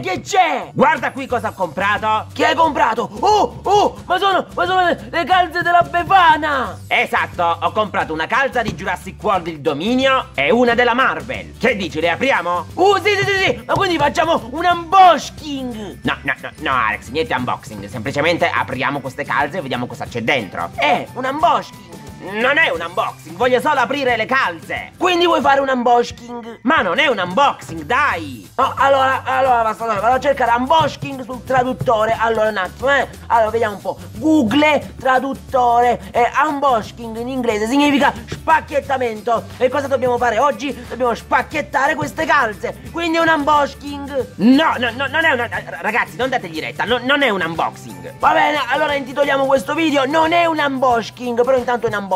Che c'è? Guarda qui cosa ho comprato. Che hai comprato? Oh, oh, ma sono, ma sono le, le calze della Befana! Esatto, ho comprato una calza di Jurassic World il dominio e una della Marvel. Che dici, le apriamo? Oh, sì, sì, sì, sì, ma quindi facciamo un unboxing! No, no, no, no, Alex, niente unboxing. Semplicemente apriamo queste calze e vediamo cosa c'è dentro. Eh, un unboxing! Non è un unboxing, voglio solo aprire le calze. Quindi vuoi fare un unboxing? Ma non è un unboxing, dai. No, allora, allora, basta, vado a cercare unboxing sul traduttore. Allora, un attimo, eh. Allora, vediamo un po'. Google, traduttore. Eh, unboxing in inglese significa spacchettamento. E cosa dobbiamo fare oggi? Dobbiamo spacchettare queste calze. Quindi è un unboxing. No, no, no, non è una... Ragazzi, non dategli retta, no, non è un unboxing. Va bene, allora intitoliamo questo video Non è un unboxing, però intanto è un unboxing.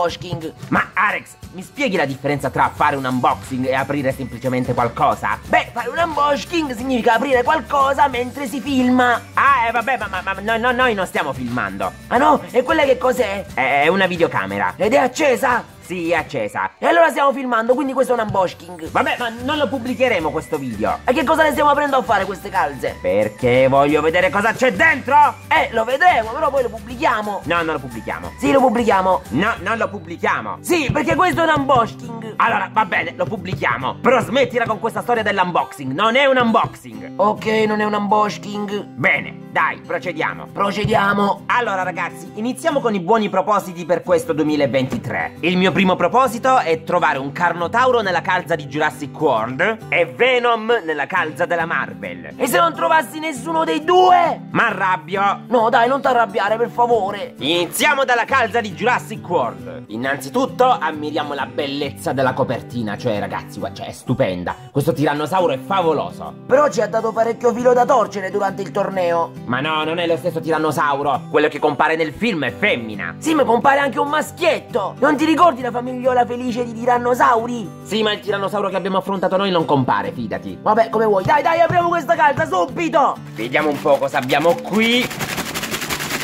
Ma Alex, mi spieghi la differenza tra fare un unboxing e aprire semplicemente qualcosa? Beh, fare un unboxing significa aprire qualcosa mentre si filma. Ah, eh, vabbè, ma, ma, ma no, no, noi non stiamo filmando. Ah no? E quella che cos'è? È una videocamera. Ed è accesa? Sì, è accesa. E allora stiamo filmando, quindi questo è un unboxing. Vabbè, ma non lo pubblicheremo questo video. E che cosa ne stiamo aprendo a fare queste calze? Perché voglio vedere cosa c'è dentro. Eh, lo vedremo, però poi lo pubblichiamo. No, non lo pubblichiamo. Sì, lo pubblichiamo. No, non lo pubblichiamo. Sì, perché questo è un unboxing. Allora, va bene, lo pubblichiamo. Però smettila con questa storia dell'unboxing. Non è un unboxing. Ok, non è un unboxing. Bene, dai, procediamo. Procediamo. Allora, ragazzi, iniziamo con i buoni propositi per questo 2023. Il mio primo proposito è trovare un Carnotauro nella calza di Jurassic World e Venom nella calza della Marvel. E se non trovassi nessuno dei due? Ma arrabbio. No, dai, non ti arrabbiare, per favore. Iniziamo dalla calza di Jurassic World. Innanzitutto ammiriamo la bellezza della copertina, cioè ragazzi, cioè, è stupenda. Questo tirannosauro è favoloso. Però ci ha dato parecchio filo da torcere durante il torneo. Ma no, non è lo stesso tirannosauro. Quello che compare nel film è femmina. Sì, ma compare anche un maschietto. Non ti ricordi la famigliola felice di tirannosauri? Sì, ma il tirannosauro che abbiamo affrontato noi non compare, fidati. Vabbè, come vuoi. Dai, dai, apriamo questa calza subito. Vediamo un po' cosa abbiamo qui.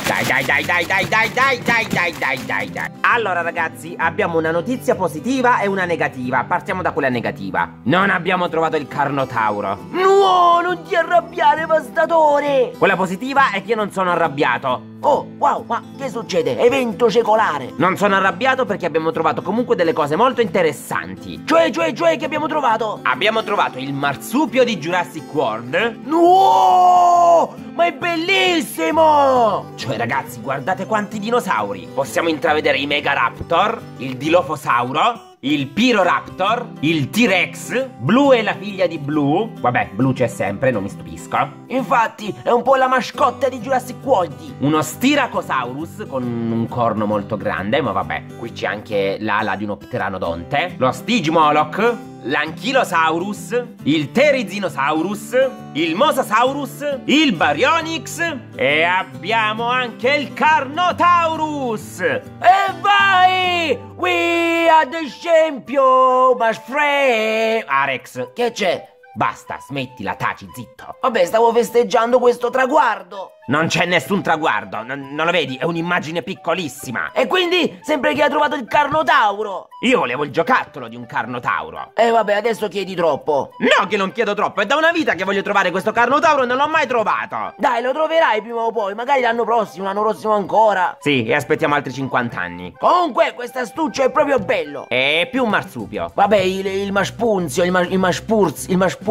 Dai, dai, dai, dai, dai, dai, dai, dai, dai, dai, dai, dai. Allora, ragazzi, abbiamo una notizia positiva e una negativa. Partiamo da quella negativa. Non abbiamo trovato il Carnotauro. No, non ti arrabbiare, bastatore. Quella positiva è che io non sono arrabbiato. Oh, wow, ma che succede? Evento secolare. Non sono arrabbiato perché abbiamo trovato comunque delle cose molto interessanti. Cioè, cioè, cioè, che abbiamo trovato? Abbiamo trovato il marsupio di Jurassic World. No! Ma è bellissimo! Cioè, ragazzi, guardate quanti dinosauri. Possiamo intravedere i Megaraptor, il Dilophosauro, il Pyroraptor, il T-Rex, Blue è la figlia di Blue. Vabbè, Blue c'è sempre, non mi stupisco. Infatti, è un po' la mascotte di Jurassic World. Uno Styracosaurus con un corno molto grande, ma vabbè, qui c'è anche l'ala di uno pteranodonte. Lo Stygmoloch, l'Ankylosaurus, il Therizinosaurus, il Mosasaurus, il Baryonyx e abbiamo anche il Carnotaurus. E vai! We are the champion, my friend! Arex, Che c'è? Basta, smettila, taci, zitto. Vabbè, stavo festeggiando questo traguardo. Non c'è nessun traguardo, non, non lo vedi? È un'immagine piccolissima. E quindi, sempre che ha trovato il Carnotauro. Io volevo il giocattolo di un Carnotauro. E vabbè, adesso chiedi troppo. No, che non chiedo troppo, è da una vita che voglio trovare questo Carnotauro e non l'ho mai trovato. Dai, lo troverai prima o poi, magari l'anno prossimo, l'anno prossimo ancora. Sì, e aspettiamo altri 50 anni. Comunque, questo astuccio è proprio bello. E più un marsupio. Vabbè, il, il maspunzio, il, ma, il maspurz, il maspurzio,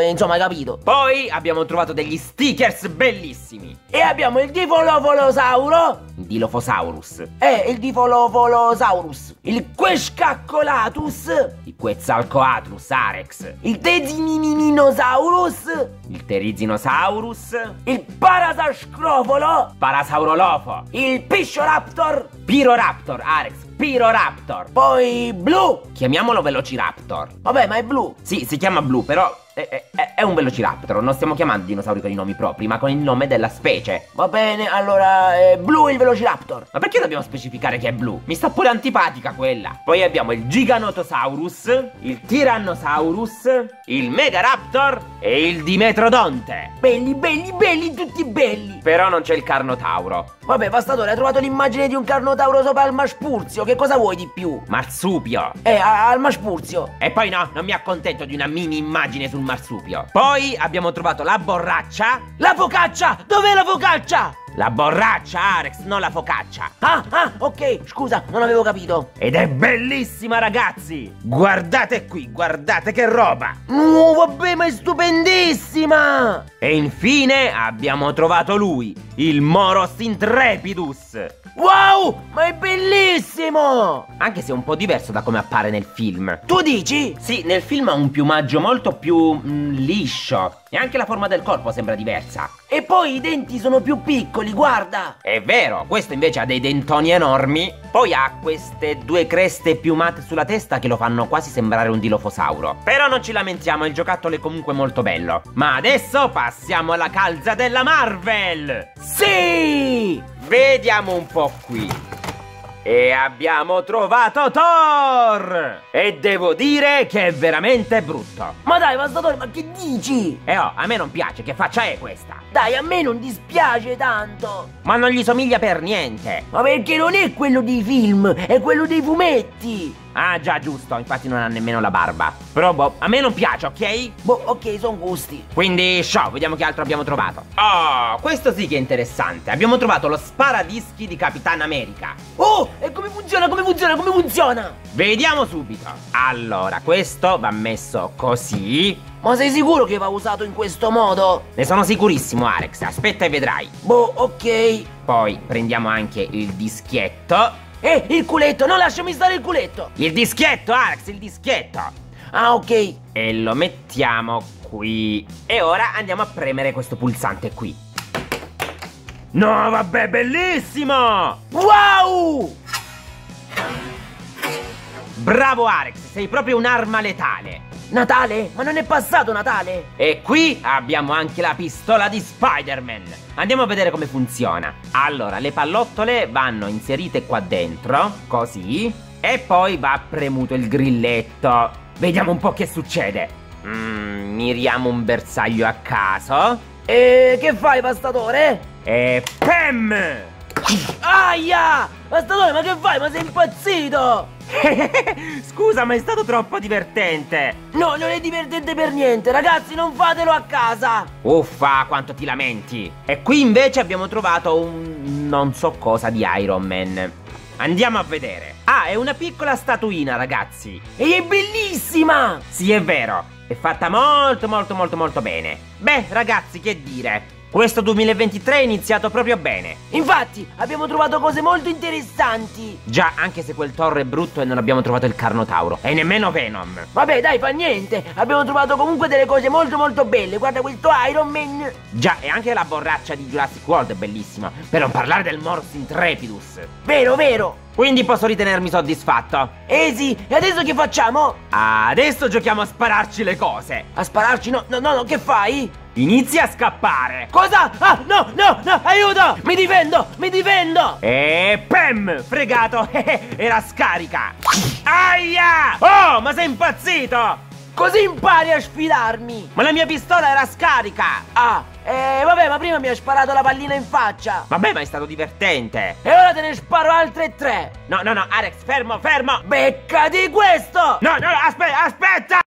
eh, insomma, hai capito? Poi abbiamo trovato degli stickers bellissimi. E abbiamo il Difolofolosauro Dilophosaurus, e il Difolofolosaurus, il Quescaccolatus, il Quetzalcoatlus Arex, il Tezinininosaurus, il Terizinosaurus, il Parasascrofolo, Parasaurolofo, il Piscioraptor, Pyroraptor Arex, Pyroraptor. poi Blu. Chiamiamolo Velociraptor. Vabbè, ma è blu. Sì, si chiama Blue, però è, è- è un Velociraptor. Non stiamo chiamando dinosauri con i nomi propri, ma con il nome della specie. Va bene, allora è blu il Velociraptor. Ma perché dobbiamo specificare che è blu? Mi sta pure antipatica quella. Poi abbiamo il Giganotosaurus, il Tyrannosaurus, il Megaraptor e il Dimetrodonte. Belli, belli, belli, tutti belli. Però non c'è il Carnotauro. Vabbè, Pastatore, hai trovato l'immagine di un Carnotauro sopra il Maspurzio. Che cosa vuoi di più? Marsupio. Eh, al Maspurzio. E poi no, non mi accontento di una mini immagine sul marsupio. Poi abbiamo trovato la borraccia. La focaccia! Dov'è la focaccia? La borraccia, Arex, non la focaccia. Ah, ah, ok, scusa, non avevo capito. Ed è bellissima, ragazzi! Guardate qui, guardate che roba! No, vabbè, ma è stupendissima! E infine abbiamo trovato lui, il Moros Intrepidus. Wow, ma è bellissimo! Anche se è un po' diverso da come appare nel film. Tu dici? Sì, nel film ha un piumaggio molto più mm, liscio. E anche la forma del corpo sembra diversa. E poi i denti sono più piccoli, guarda! È vero, questo invece ha dei dentoni enormi. Poi ha queste due creste piumate sulla testa che lo fanno quasi sembrare un dilofosauro. Però non ci lamentiamo, il giocattolo è comunque molto bello. Ma adesso passiamo alla calza della Marvel! Sì! Vediamo un po' qui. E abbiamo trovato Thor! E devo dire che è veramente brutto. Ma dai, Pastatore, ma che dici? E oh, a me non piace, che faccia è questa? Dai, a me non dispiace tanto! Ma non gli somiglia per niente. Ma perché non è quello dei film, è quello dei fumetti! Ah, già, giusto, infatti non ha nemmeno la barba. Però, boh, a me non piace, ok? Boh, ok, sono gusti. Quindi, show, vediamo che altro abbiamo trovato. Oh, questo sì che è interessante. Abbiamo trovato lo sparadischi di Capitan America. Oh, e come funziona, come funziona, come funziona? Vediamo subito. Allora, questo va messo così. Ma sei sicuro che va usato in questo modo? Ne sono sicurissimo, Alex. Aspetta e vedrai. Boh, ok. Poi prendiamo anche il dischietto. Eh, il culetto, no, lasciami stare il culetto! Il dischietto, Alex, il dischietto! Ah, ok. E lo mettiamo qui. E ora andiamo a premere questo pulsante qui. No, vabbè, bellissimo! Wow! Bravo Alex, sei proprio un'arma letale. Natale? Ma non è passato Natale? E qui abbiamo anche la pistola di Spider-Man. Andiamo a vedere come funziona. Allora, le pallottole vanno inserite qua dentro, così, e poi va premuto il grilletto. Vediamo un po' che succede. Mm, miriamo un bersaglio a caso. E che fai, pastatore? E PEM! Aia! Pastatore, ma che fai? Ma sei impazzito? Scusa, ma è stato troppo divertente. No, non è divertente per niente, ragazzi, non fatelo a casa. Uffa, quanto ti lamenti. E qui invece abbiamo trovato un non so cosa di Iron Man. Andiamo a vedere. Ah, è una piccola statuina, ragazzi. E è bellissima! Sì, è vero. È fatta molto, molto, molto, molto bene. Beh, ragazzi, che dire. Questo 2023 è iniziato proprio bene. Infatti, abbiamo trovato cose molto interessanti. Già, anche se quel Thor è brutto e non abbiamo trovato il Carnotauro. E nemmeno Venom. Vabbè, dai, fa niente. Abbiamo trovato comunque delle cose molto molto belle. Guarda questo Iron Man. Già, e anche la borraccia di Jurassic World è bellissima. Per non parlare del Morse Intrepidus. Vero, vero. Quindi posso ritenermi soddisfatto. Eh sì, e adesso che facciamo? Adesso giochiamo a spararci le cose. A spararci? No, no, no, no, che fai? Inizia a scappare. Cosa? Ah, no, no, no, aiuto! Mi difendo, mi difendo! E pem, fregato, era scarica. Aia! Oh, ma sei impazzito! Così impari a sfidarmi! Ma la mia pistola era scarica! Ah, eh, vabbè, ma prima mi ha sparato la pallina in faccia! Vabbè, ma è stato divertente! E ora te ne sparo altre tre! No, no, no, Alex, fermo, fermo! Beccati questo! No, no, aspetta, aspetta!